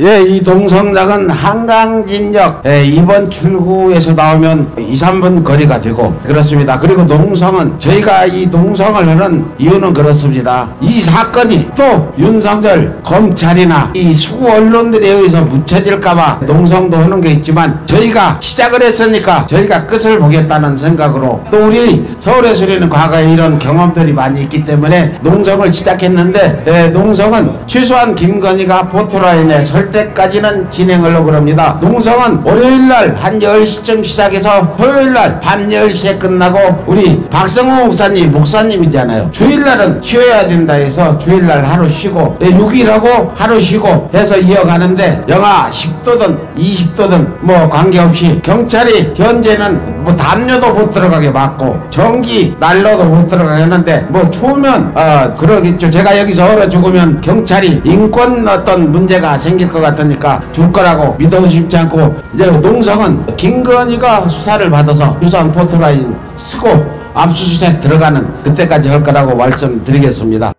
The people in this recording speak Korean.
예, 이 동성장은 한강진역 예, 이번 출구에서 나오면 2, 3분 거리가 되고 그렇습니다. 그리고 농성은 저희가 이 농성을 하는 이유는 그렇습니다. 이 사건이 또 윤석열 검찰이나 이 수구 언론들에 의해서 묻혀질까봐 농성도 하는 게 있지만 저희가 시작을 했으니까 저희가 끝을 보겠다는 생각으로 또 우리 서울에서는 과거에 이런 경험들이 많이 있기 때문에 농성을 시작했는데 예, 농성은 최소한 김건희가 포토라인에 설 때까지는 진행을 하려고 합니다. 농성은 월요일날 한 10시쯤 시작해서 토요일날 밤 10시에 끝나고 우리 박성호 목사님 목사님이잖아요. 주일날은 쉬어야 된다 해서 주일날 하루 쉬고 6일하고 하루 쉬고 해서 이어가는데 영하 10도든 20도든 뭐 관계없이 경찰이 현재는 뭐 담요도 못 들어가게 막고 전기 난로도 못 들어가게 하는데 뭐 추우면 어 그러겠죠. 제가 여기서 얼어 죽으면 경찰이 인권 어떤 문제가 생길 것 같으니까 줄 거라고 믿어 싶지 않고 이제 농성은 김건희가 수사를 받아서 유산 포토라인 쓰고 압수수색 들어가는 그때까지 할 거라고 말씀드리겠습니다.